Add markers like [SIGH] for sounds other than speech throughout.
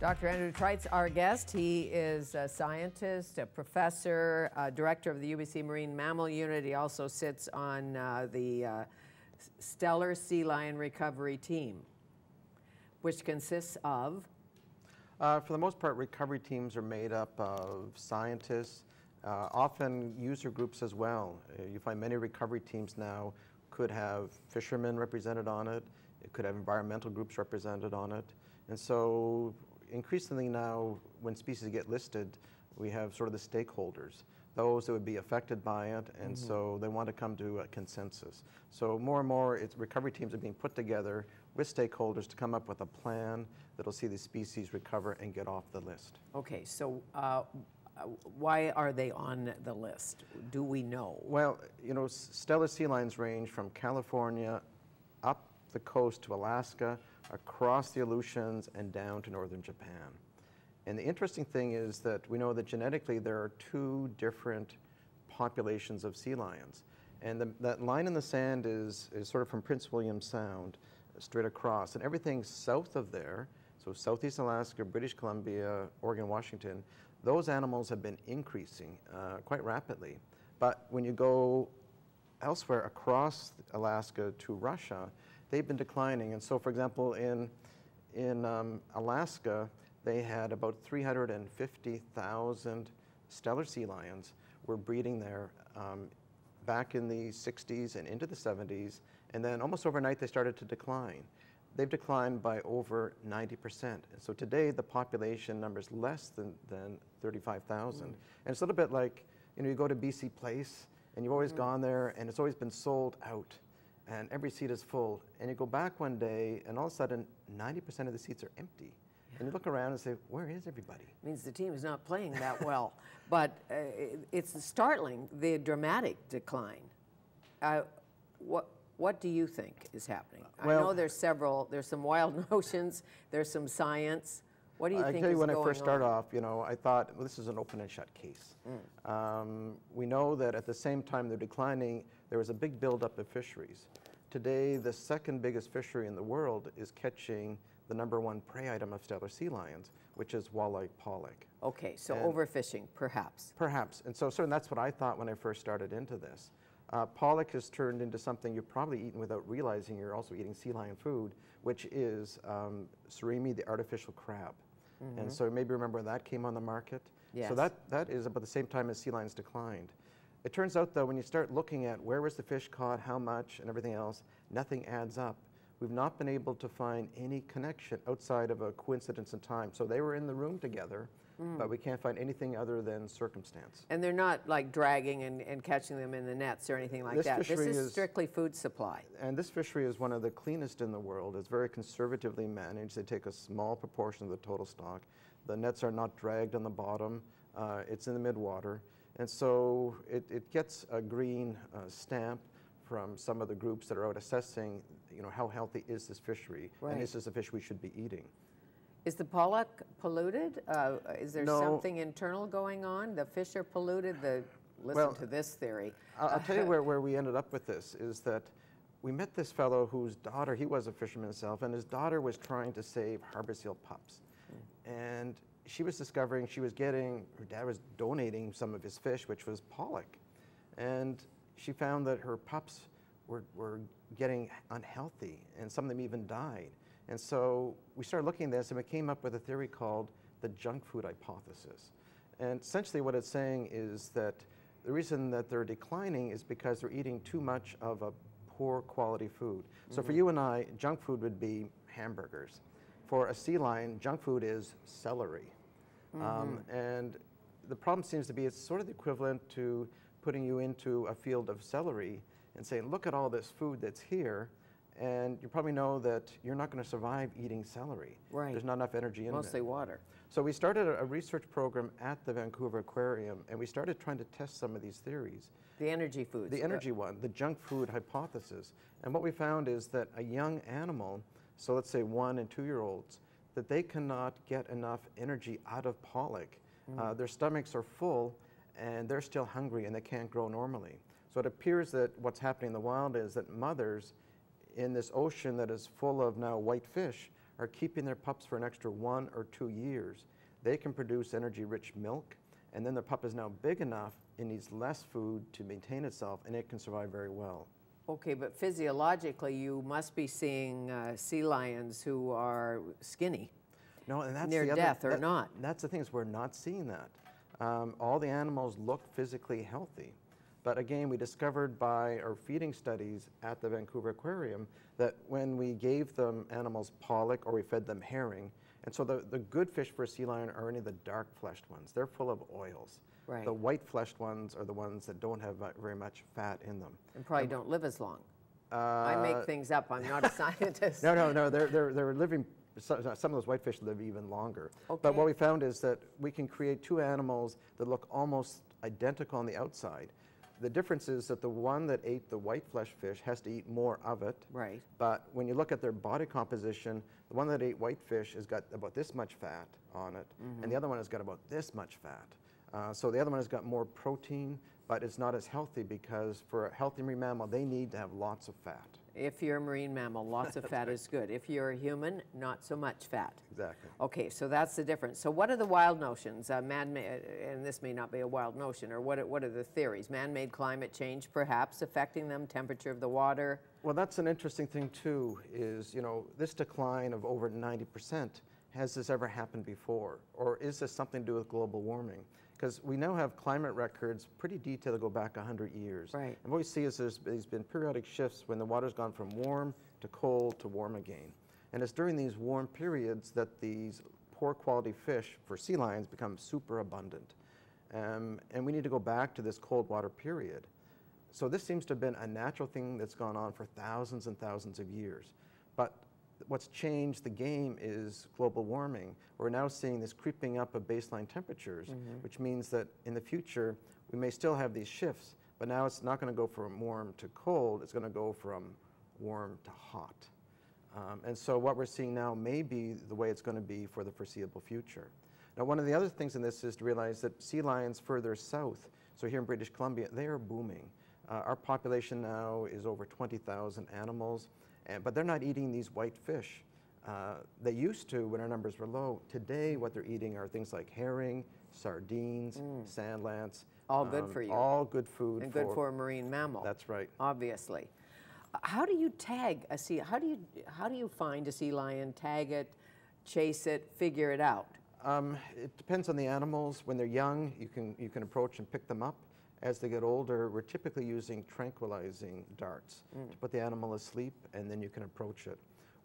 Dr. Andrew Trites, our guest. He is a scientist, a professor, a director of the UBC Marine Mammal Unit. He also sits on uh, the uh, Steller Sea Lion Recovery Team, which consists of uh, for the most part, recovery teams are made up of scientists, uh, often user groups as well. Uh, you find many recovery teams now could have fishermen represented on it, it could have environmental groups represented on it. And so increasingly now, when species get listed, we have sort of the stakeholders, those that would be affected by it, and mm -hmm. so they want to come to a consensus. So more and more, it's recovery teams are being put together with stakeholders to come up with a plan that'll see the species recover and get off the list. Okay, so uh, why are they on the list? Do we know? Well, you know, Steller sea lions range from California up the coast to Alaska, across the Aleutians, and down to northern Japan. And the interesting thing is that we know that genetically there are two different populations of sea lions. And the, that line in the sand is, is sort of from Prince William Sound straight across. And everything south of there, so Southeast Alaska, British Columbia, Oregon, Washington, those animals have been increasing uh, quite rapidly. But when you go elsewhere across Alaska to Russia, they've been declining. And so, for example, in, in um, Alaska, they had about 350,000 Steller sea lions were breeding there um, back in the 60s and into the 70s. And then almost overnight, they started to decline. They've declined by over 90%. And so today, the population number is less than, than 35,000. Mm. And it's a little bit like, you know, you go to BC Place, and you've always mm. gone there, and it's always been sold out. And every seat is full. And you go back one day, and all of a sudden, 90% of the seats are empty. And you look around and say, where is everybody? It means the team is not playing that well. [LAUGHS] but uh, it's startling, the dramatic decline. Uh, what, what do you think is happening? Well, I know there's several, there's some wild [LAUGHS] notions, there's some science. What do you I think tell you, when I first started off, you know, I thought, well, this is an open and shut case. Mm. Um, we know that at the same time they're declining, there was a big buildup of fisheries. Today, the second biggest fishery in the world is catching the number one prey item of Steller sea lions, which is walleye pollock. Okay, so and overfishing, perhaps. Perhaps, and so certainly that's what I thought when I first started into this. Uh, pollock has turned into something you've probably eaten without realizing you're also eating sea lion food, which is um, surimi, the artificial crab. Mm -hmm. And mm-hmm. so maybe remember that came on the market. Yes. So that, that is about the same time as sea lions declined. It turns out though, when you start looking at where was the fish caught, how much, and everything else, nothing adds up. We've not been able to find any connection outside of a coincidence in time. So they were in the room together, mm. but we can't find anything other than circumstance. And they're not like dragging and, and catching them in the nets or anything like this that. This is, is, strictly food supply. And this fishery is one of the cleanest in the world. It's very conservatively managed. They take a small proportion of the total stock. The nets are not dragged on the bottom. Uh, it's in the midwater. And so it, it gets a green uh, stamp from some of the groups that are out assessing, you know, how healthy is this fishery, right. and is this a fish we should be eating. Is the pollock polluted? Uh, is there no. something internal going on? The fish are polluted. The listen well, to this theory. I'll, I'll tell you [LAUGHS] where, where we ended up with this is that we met this fellow whose daughter, he was a fisherman himself, and his daughter was trying to save harbor seal pups. Mm. And she was discovering she was getting, her dad was donating some of his fish, which was pollock. And she found that her pups were, were getting unhealthy and some of them even died. And so we started looking at this and we came up with a theory called the junk food hypothesis. And essentially what it's saying is that the reason that they're declining is because they're eating too much of a poor quality food. Mm -hmm. So for mm-hmm. you and I, junk food would be hamburgers. For a sea lion, junk food is celery. Mm -hmm. um, and the problem seems to be it's sort of the equivalent to putting you into a field of celery and saying, look at all this food that's here, and you probably know that you're not going to survive eating celery. Right. There's not enough energy in Mostly it. Mostly water. So we started a, research program at the Vancouver Aquarium, and we started trying to test some of these theories. The energy foods. The energy one, the junk food hypothesis. And what we found is that a young animal, so let's say one and two-year-olds, that they cannot get enough energy out of pollock. Mm. Uh, their stomachs are full, and they're still hungry and they can't grow normally. So it appears that what's happening in the wild is that mothers in this ocean that is full of now white fish are keeping their pups for an extra one or two years. They can produce energy-rich milk, and then the pup is now big enough, it needs less food to maintain itself, and it can survive very well. Okay, but physiologically, you must be seeing uh, sea lions who are skinny. No, and that's Near the other, death or that- not. That's the thing is we're not seeing that. Um, all the animals look physically healthy, but again, we discovered by our feeding studies at the Vancouver Aquarium that when we gave them animals pollock or we fed them herring, and so the, the good fish for a sea lion are only the dark-fleshed ones. They're full of oils. Right. The white-fleshed ones are the ones that don't have very much fat in them. And probably don't live as long. Uh, I make things up. I'm not a [LAUGHS] scientist. No, no, no. They're, they're, they're living, some, some of those whitefish live even longer. But what we found is that we can create two animals that look almost identical on the outside. The difference is that the one that ate the white flesh fish has to eat more of it. Right. But when you look at their body composition, the one that ate white fish has got about this much fat on it, and the other one has got about this much fat. Uh, so the other one has got more protein, but it's not as healthy because for a healthy marine mammal, they need to have lots of fat. If you're a marine mammal, lots of [LAUGHS] fat is good. If you're a human, not so much fat. Exactly. Okay, so that's the difference. So what are the wild notions? Uh, man, and this may not be a wild notion, or what are, what are the theories? Man-made climate change, perhaps, affecting them, temperature of the water. Well, that's an interesting thing too, is, you know, this decline of over 90%, has this ever happened before? Or is this something to do with global warming? Because we now have climate records pretty detailed that go back 100 years. Right. And what we see is there's, there's been periodic shifts when the water's gone from warm to cold to warm again. And it's during these warm periods that these poor quality fish for sea lions become super abundant. Um, and we need to go back to this cold water period. So this seems to have been a natural thing that's gone on for thousands and thousands of years. But what's changed the game is global warming. We're now seeing this creeping up of baseline temperatures, which means that in the future, we may still have these shifts, but now it's not going to go from warm to cold, it's going to go from warm to hot. Um, and so what we're seeing now may be the way it's going to be for the foreseeable future. Now, one of the other things in this is to realize that sea lions further south, so here in British Columbia, they are booming. Uh, our population now is over 20,000 animals, and, but they're not eating these white fish. Uh, they used to when our numbers were low. Today, what they're eating are things like herring, sardines, sand lance. Mm. All good for you. All good food. And good for a marine mammal. That's right. obviously. How do you tag a sea? How do you how do you find a sea lion, tag it, chase it, figure it out? Um, it depends on the animals. When they're young, you can, you can approach and pick them up. As they get older, we're typically using tranquilizing darts to put the animal asleep, and then you can approach it.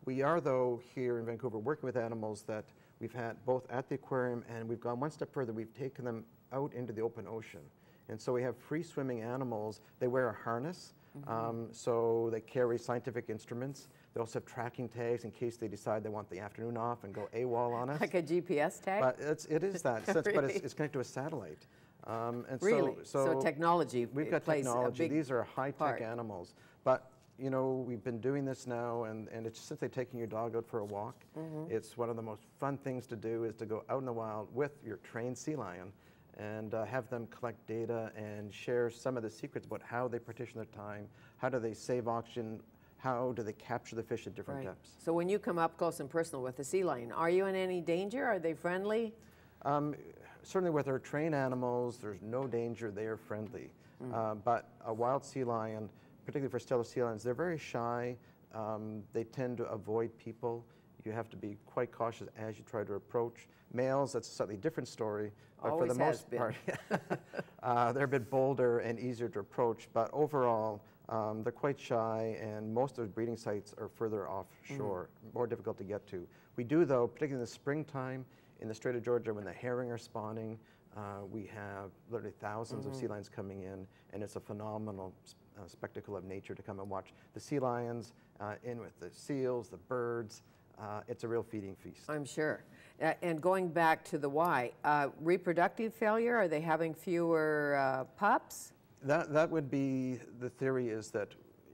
We are, though, here in Vancouver working with animals that we've had both at the aquarium and we've gone one step further. We've taken them out into the open ocean. And so we have free swimming animals. They wear a harness, um, so they carry scientific instruments. They also have tracking tags in case they decide they want the afternoon off and go AWOL on us. Like a GPS tag? But it's, it is that, sense, but it's, [LAUGHS] it's connected to a satellite. Um, and really? So, So, technology We've got technology. These are high-tech animals. But, you know, we've been doing this now, and, and it's simply taking your dog out for a walk. Mm-hmm. It's one of the most fun things to do is to go out in the wild with your trained sea lion and uh, have them collect data and share some of the secrets about how they partition their time, how do they save oxygen, how do they capture the fish at different Right. depths. So when you come up close and personal with a sea lion, are you in any danger? Are they friendly? Um, certainly with our trained animals, there's no danger, they are friendly. Uh, but a wild sea lion, particularly for Steller sea lions, they're very shy. Um, they tend to avoid people. You have to be quite cautious as you try to approach. Males, that's a slightly different story. But Always for the has most been. part, [LAUGHS] [LAUGHS] uh, they're a bit bolder and easier to approach. But overall, um, they're quite shy, and most of those breeding sites are further offshore, more difficult to get to. We do, though, particularly in the springtime, in the Strait of Georgia, when the herring are spawning, uh, we have literally 1000s of sea lions coming in, and it's a phenomenal uh, spectacle of nature to come and watch the sea lions uh, in with the seals, the birds. Uh, it's a real feeding feast. I'm sure. Uh, and going back to the why, uh, reproductive failure, are they having fewer uh, pups? That, that would be, the theory is that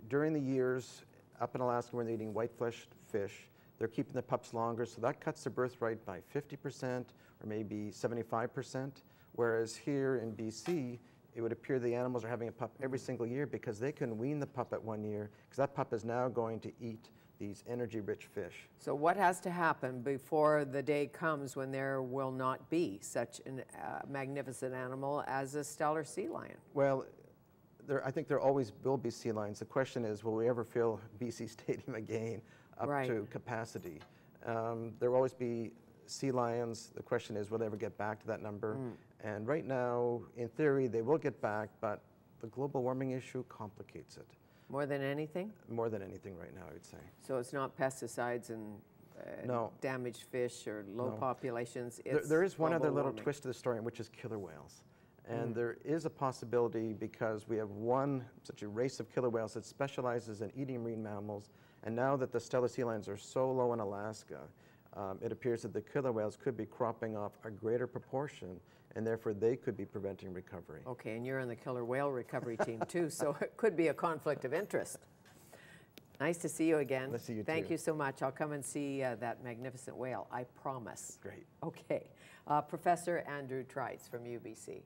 during the years up in Alaska when they're eating white-fleshed fish, they're keeping the pups longer, so that cuts the birth rate by 50% or maybe 75%, whereas here in BC, it would appear the animals are having a pup every single year because they can wean the pup at one year, because that pup is now going to eat these energy-rich fish. So what has to happen before the day comes when there will not be such a uh, magnificent animal as a Steller sea lion? Well, there, I think there always will be sea lions. The question is, will we ever fill [LAUGHS] BC Stadium again up Right. to capacity? Um, there will always be sea lions. The question is, will they ever get back to that number? Mm. And right now, in theory, they will get back, but the global warming issue complicates it More than anything? more than anything right now, I would say. So it's not pesticides and uh, No. damaged fish or low No. populations? There, there is one other little warming. twist to the story, which is killer whales. And Mm. there is a possibility because we have one such a race of killer whales that specializes in eating marine mammals. And now that the Steller sea lions are so low in Alaska, um, it appears that the killer whales could be cropping off a greater proportion, and therefore they could be preventing recovery. Okay, and you're on the killer whale recovery team [LAUGHS] too, so it could be a conflict of interest. Nice to see you again. Nice to see you Thank too. you so much. I'll come and see uh, that magnificent whale, I promise. Great. Okay. Uh, Professor Andrew Trites from UBC.